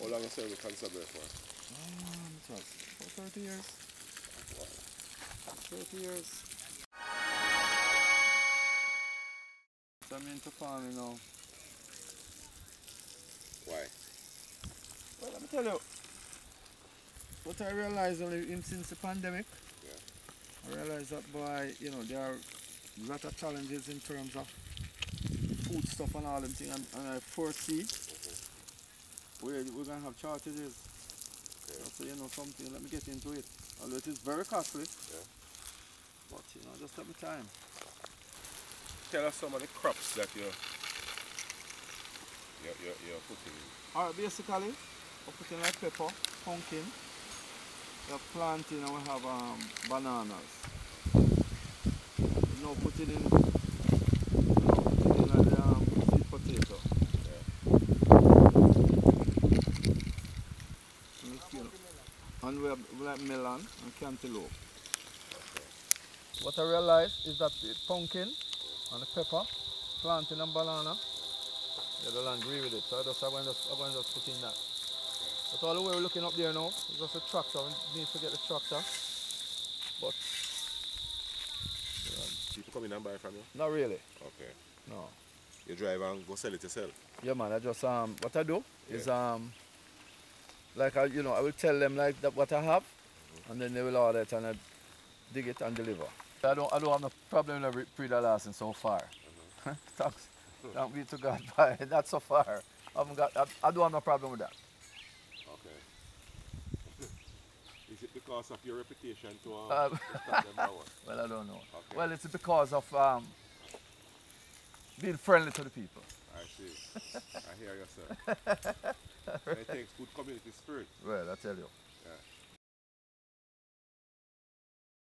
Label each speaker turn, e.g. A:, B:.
A: How long you serve with constabulary for?
B: Um, it was about 30 years. 30 years. So I'm into farming now.
A: Why?
B: Well, let me tell you. What I realized only in, since the pandemic,
A: Yeah.
B: I realized that by, you know, there are a lot of challenges in terms of food stuff and all them things, and, and I foresee we're, we're going to have shortages.
A: Okay.
B: So, you know, something, let me get into it. Although it is very costly,
A: Yeah.
B: but, you know, just have the time.
A: Tell us some of the crops that you you're, you're, you're putting in.
B: Alright, basically, we're putting like pepper, pumpkin, we're planting and we have um, bananas. We're now putting in, now putting in like the um, sweet potato. And it's, you know, And we have we have melon and cantaloupe. What I realized is that the pumpkin and the pepper, plantain and banana, yeah, the land agree with it. So I just, I'm going to just, I'm going to just put in that. That's all the way we're looking up there now. It's just a tractor. We need to get the tractor. But
A: People come in and buy from you?
B: not really.
A: Okay.
B: No.
A: You drive and go sell it yourself?
B: Yeah man, I just um what I do is um like I you know, I will tell them like that what I have and then they will order it and I dig it and deliver. I don't I don't have no problem with praedial larceny so far. Thanks. Thank be to God, but not so far. I haven't got I, I don't have no problem with that.
A: Okay. Is it because of your reputation to, Uh, stop them?
B: Well, I don't know.
A: Okay.
B: Well, it's because of um, being friendly to the people.
A: I see. I hear you, sir. It takes good community spirit.
B: Well, I tell you.
A: Yeah.